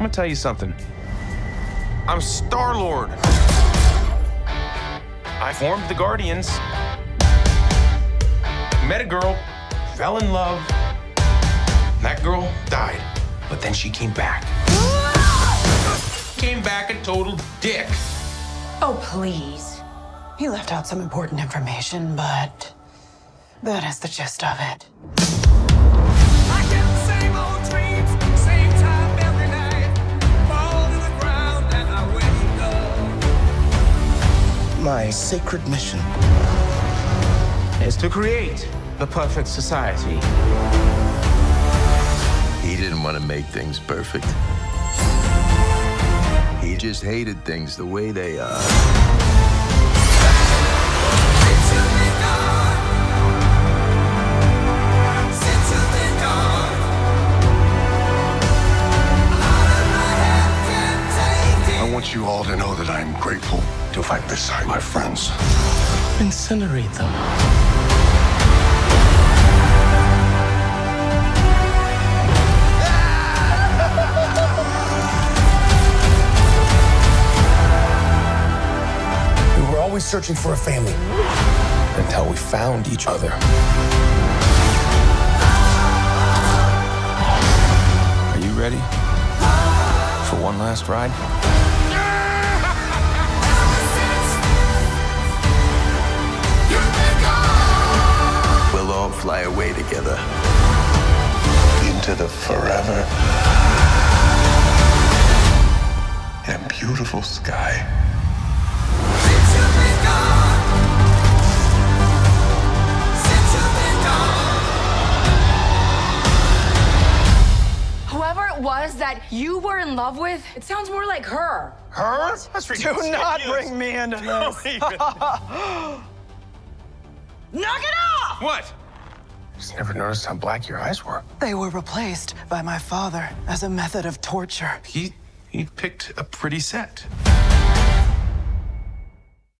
gonna tell you something. I'm Star Lord. I formed the Guardians. Met a girl, fell in love. That girl died, but then she came back. came back a total dick. Oh, please. He left out some important information, but that is the gist of it. My sacred mission is to create the perfect society. He didn't want to make things perfect. He just hated things the way they are. Want you all to know that I'm grateful to fight beside my friends. Incinerate them. We were always searching for a family until we found each other. Are you ready for one last ride? Fly away together. Into the forever and beautiful sky. Since you've been gone, since you've been gone. Whoever it was that you were in love with, it sounds more like her. Her? That's Do not bring me into this. Knock it off! What? Just never noticed how black your eyes were. They were replaced by my father as a method of torture. He he picked a pretty set.